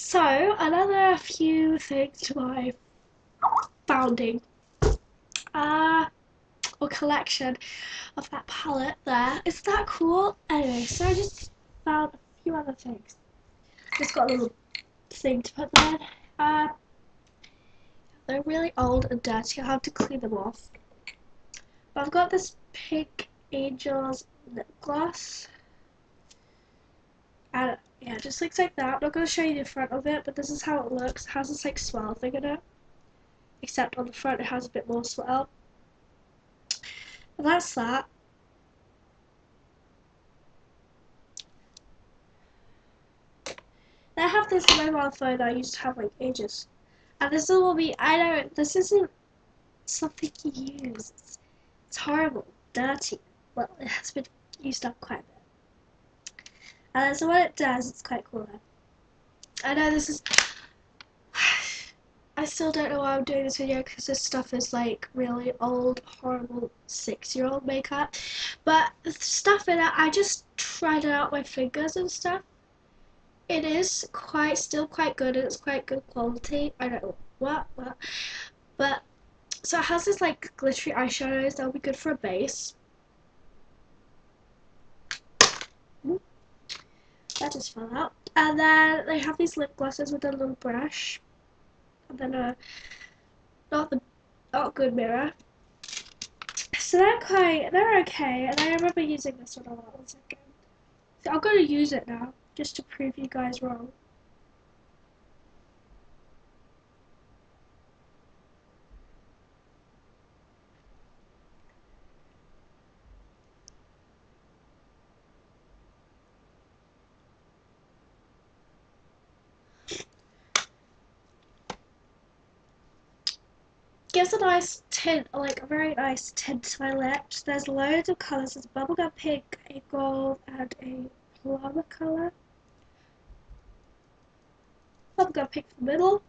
So, another few things to my founding. Uh, or collection of that palette there. Is that cool? Anyway, so I just found a few other things. Just got a little thing to put there. Uh, they're really old and dirty. I'll have to clean them off. But I've got this Pink Angels lip gloss. And yeah, it just looks like that. I'm not going to show you the front of it, but this is how it looks. It has this like swell thing in it. Except on the front it has a bit more swell. And that's that. I have this mobile phone that I used to have like ages. And this will be, I don't, this isn't something you use. It's, it's horrible, dirty. Well, it has been used up quite a bit. And so what it does, it's quite cool though. I know this is, I still don't know why I'm doing this video because this stuff is like really old, horrible six-year-old makeup. But the stuff in it, I just tried it out with my fingers and stuff it is quite still quite good and it's quite good quality. I don't know what what but so it has this like glittery eyeshadows that'll be good for a base. That just fell out. And then they have these lip glosses with a little brush. And then a not the not good mirror. So they're quite they're okay and I remember using this one a lot. One second. So I'm gonna use it now just to prove you guys wrong. Gives a nice tint, like a very nice tint to my lips. There's loads of colours. There's bubblegum pink, a gold, and a plum colour. I'm gonna pick the middle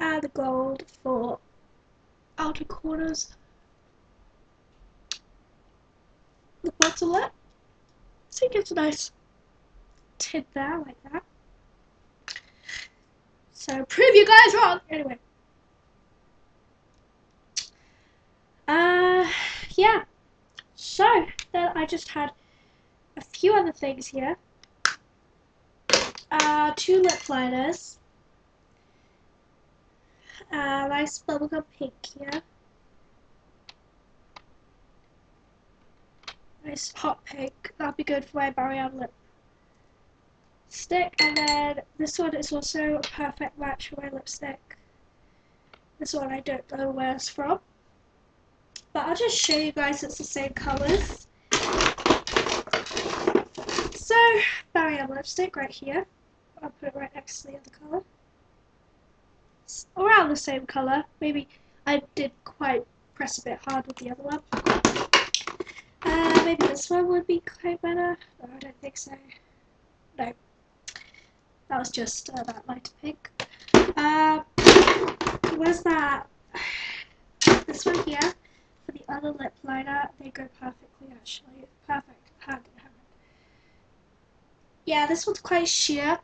and the gold for outer corners. The bottom lip. So it gives a nice tint there like that. So prove you guys wrong. Anyway. Uh yeah. So then I just had a few other things here uh, two lip liners. Uh, nice bubblegum pink here. Nice hot pink. That'll be good for my Marianne lip stick. And then this one is also a perfect match for my lipstick. This one I don't know where it's from. But I'll just show you guys it's the same colours. So, Marianne lipstick right here. I'll put it right next to the other colour. It's around the same colour. Maybe I did quite press a bit hard with the other one. Uh, maybe this one would be quite better. No, I don't think so. No. That was just uh, that light pink. Uh, where's that? This one here, the other lip liner, they go perfectly actually. Perfect, hand in hand. Yeah, this one's quite sheer.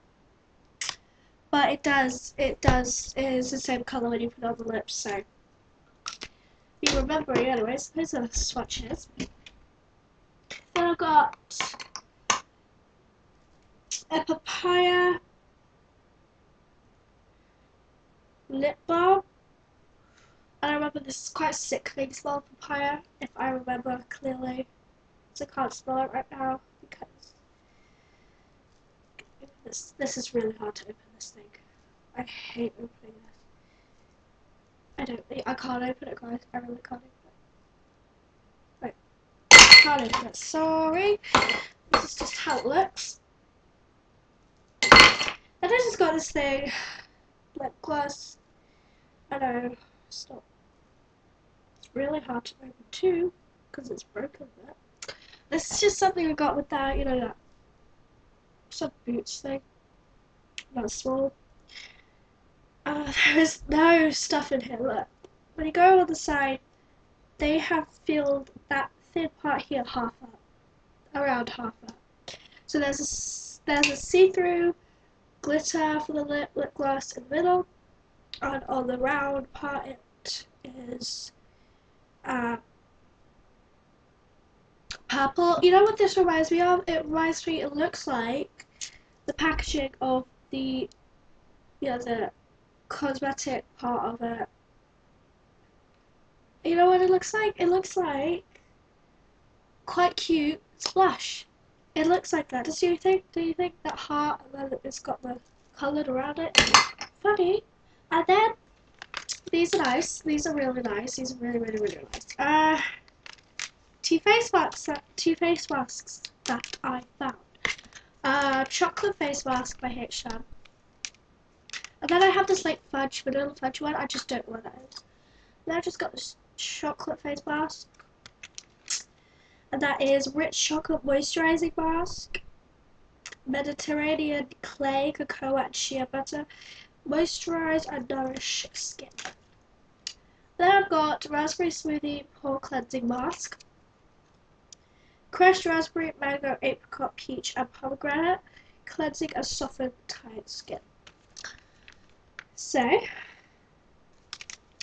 But it does, it does, it is the same colour when you put on the lips, so. Be remembering anyways, those are the swatches. Then I've got a papaya lip balm. And I remember this is quite a sickly smell papaya, if I remember clearly. So I can't smell it right now because this this is really hard to open this thing. I hate opening this. I don't I can't open it guys. I really can't open it. Right. Can't open it. Sorry. This is just how it looks. And I just got this thing. Lip gloss. I know. Stop. It's really hard to open too. Because it's broken there. This is just something I got with that, you know, that some boots thing. Not small. Uh, there's no stuff in here, look. When you go on the side, they have filled that thin part here half up. Around half up. So there's a, there's a see-through glitter for the lip, lip gloss in the middle, on the round part it is uh, purple. You know what this reminds me of? It reminds me. It looks like the packaging of the, you know, the cosmetic part of it. You know what it looks like? It looks like quite cute splash. It looks like that. Does you think? Do you think that heart and then it's got the coloured around it? Funny. And then these are nice. These are really nice. These are really, really, really nice. Uh, two face masks. Two face masks that I found. Uh, chocolate face mask by H&M. And then I have this like fudge, vanilla fudge one. I just don't know what that is. Then I just got this chocolate face mask. And that is rich chocolate moisturizing mask. Mediterranean clay, cocoa and shea butter. Moisturize and nourish skin. Then I've got raspberry smoothie pore cleansing mask. Crushed raspberry, mango, apricot, peach and pomegranate. Cleansing and soften tired skin. So,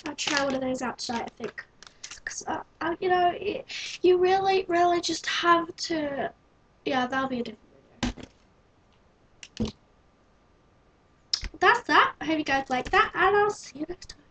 I'll try one of those out tonight, I think. Because, uh, uh, you know, it, you really, really just have to... Yeah, that'll be a different That's that. I hope you guys like that, and I'll see you next time.